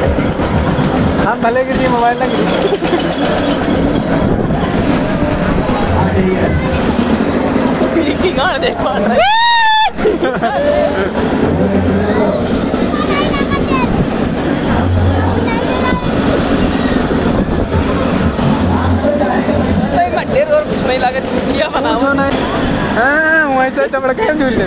हम भले किसी मोबाइल लग की गाना देख पा रहा है और कुछ नहीं लगा लिया बनाओ? जो नहीं। हाँ वैसे चपड़ के झूल ले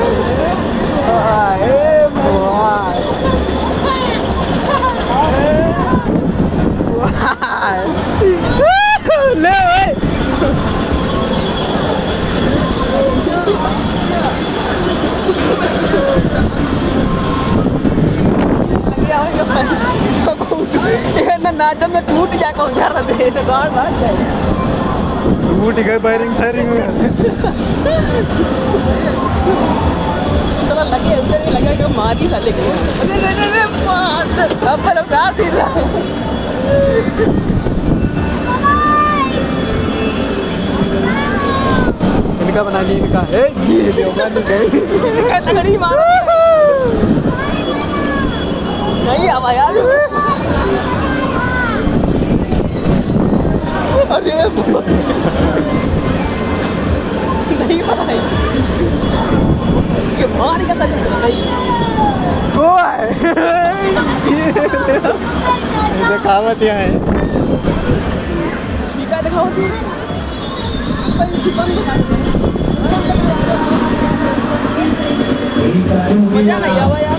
नाचन में टूट जा कर रहे थे? तो कौन बात है। टूट गए बैरिंग सैरिंग चलो लगे उधर ही लगा कि मार ही साले को अरे अरे अरे अरे मार अब पर प्यार दे रहा इनका बना ली इनका। ए ये देवगन गई कहता गड़ी मारो। नहीं आवा यार अरे नहीं भाई। कि मार का सच को है? ये कहावत यहाँ है। ठीक है मज़ा नहीं आवा यार।